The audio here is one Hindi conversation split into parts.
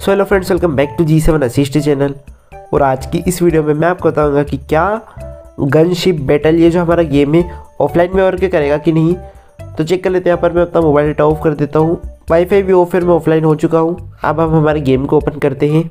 So hello friends welcome back to G seven assist channel और आज की इस वीडियो में मैं आपको बताऊँगा कि क्या गनशिप बैटल ये जो हमारा गेम है ऑफलाइन में और के करेगा कि नहीं? तो चेक कर लेते हैं, यहाँ पर मैं अपना मोबाइल डाटा ऑफ़ कर देता हूँ। वाईफाई भी ऑफ़ है, मैं ऑफलाइन हो चुका हूँ। अब हम हमारे गेम को ओपन करते हैं।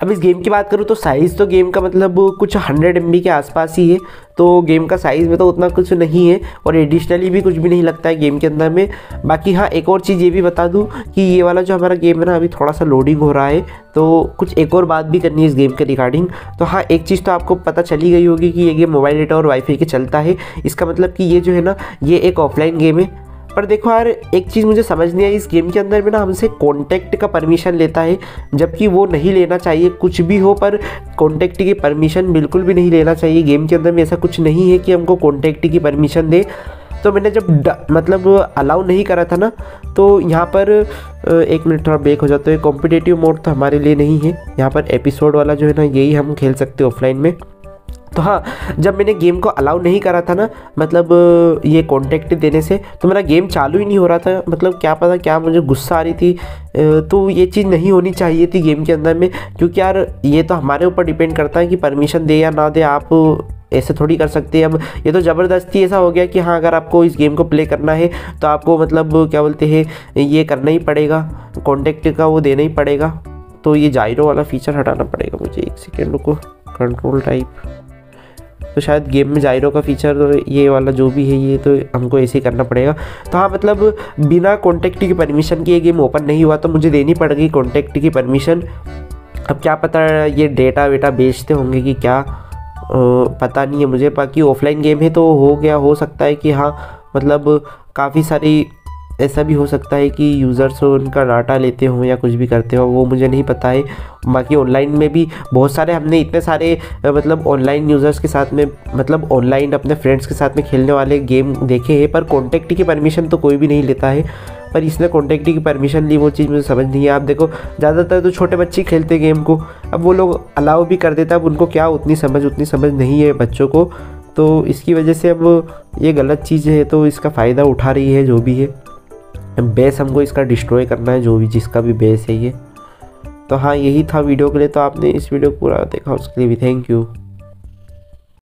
अब इस गेम की बात करूँ तो साइज़ तो गेम का मतलब कुछ हंड्रेड एम के आसपास ही है। तो गेम का साइज़ में तो उतना कुछ नहीं है और एडिशनली भी कुछ भी नहीं लगता है गेम के अंदर में। बाकी हाँ एक और चीज़ ये भी बता दूँ कि ये वाला जो हमारा गेम है ना, अभी थोड़ा सा लोडिंग हो रहा है। तो कुछ एक और बात भी करनी है इस गेम के रिगार्डिंग तो हाँ एक चीज़ तो आपको पता चली गई होगी कि ये गेम मोबाइल डेटा और वाईफाई के चलता है। इसका मतलब कि ये जो है ना, ये एक ऑफलाइन गेम है। पर देखो यार, एक चीज़ मुझे समझ नहीं आई, इस गेम के अंदर में ना हमसे कॉन्टैक्ट का परमिशन लेता है, जबकि वो नहीं लेना चाहिए, कुछ भी हो, पर कॉन्टैक्ट की परमिशन बिल्कुल भी नहीं लेना चाहिए। गेम के अंदर में ऐसा कुछ नहीं है कि हमको कॉन्टैक्ट की परमिशन दे। तो मैंने जब मतलब अलाउ नहीं करा था ना तो यहाँ पर एक मिनट थोड़ा ब्रेक हो जाता है। कॉम्पिटेटिव मोड तो हमारे लिए नहीं है। यहाँ पर एपिसोड वाला जो है ना, यही हम खेल सकते ऑफलाइन में। तो हाँ जब मैंने गेम को अलाउ नहीं करा था ना मतलब ये कॉन्टेक्ट देने से तो मेरा गेम चालू ही नहीं हो रहा था। मतलब क्या पता क्या मुझे गुस्सा आ रही थी। तो ये चीज़ नहीं होनी चाहिए थी गेम के अंदर में, क्योंकि यार, ये तो हमारे ऊपर डिपेंड करता है कि परमिशन दे या ना दे, आप ऐसे थोड़ी कर सकते हैं। अब ये तो ज़बरदस्ती ऐसा हो गया कि हाँ अगर आपको इस गेम को प्ले करना है तो आपको मतलब क्या बोलते हैं, ये करना ही पड़ेगा कॉन्टेक्ट का वो देना ही पड़ेगा। तो ये जायरो वाला फीचर हटाना पड़ेगा मुझे एक सेकेंड को कंट्रोल टाइप तो शायद गेम में जायरो का फीचर तो ये वाला जो भी है ये तो हमको ऐसे ही करना पड़ेगा। तो हाँ मतलब बिना कॉन्टेक्ट की परमिशन के ये गेम ओपन नहीं हुआ तो मुझे देनी पड़ेगी कॉन्टेक्ट की परमिशन अब क्या पता ये डेटा वेटा बेचते होंगे कि क्या? पता नहीं है मुझे, बाकी ऑफलाइन गेम है तो हो गया, हो सकता है कि हाँ मतलब काफ़ी सारी ऐसा भी हो सकता है कि यूज़र्स उनका डाटा लेते हों या कुछ भी करते हो, वो मुझे नहीं पता है। बाकी ऑनलाइन में भी बहुत सारे हमने इतने सारे मतलब ऑनलाइन यूज़र्स के साथ में मतलब ऑनलाइन अपने फ्रेंड्स के साथ में खेलने वाले गेम देखे हैं, पर कॉन्टेक्ट की परमिशन तो कोई भी नहीं लेता है। पर इसने कॉन्टेक्ट की परमिशन ली, वो चीज़ मुझे समझ नहीं है। आप देखो, ज़्यादातर तो छोटे बच्चे खेलते गेम को, अब वो लोग अलाउ भी कर देते, अब उनको क्या उतनी समझ उतनी समझ नहीं है बच्चों को। तो इसकी वजह से अब ये गलत चीज़ है तो इसका फ़ायदा उठा रही है, जो भी है। बेस हमको इसका डिस्ट्रॉय करना है, जो भी जिसका भी बेस है ये। तो हाँ यही था वीडियो के लिए तो आपने इस वीडियो को पूरा देखा, उसके लिए भी थैंक यू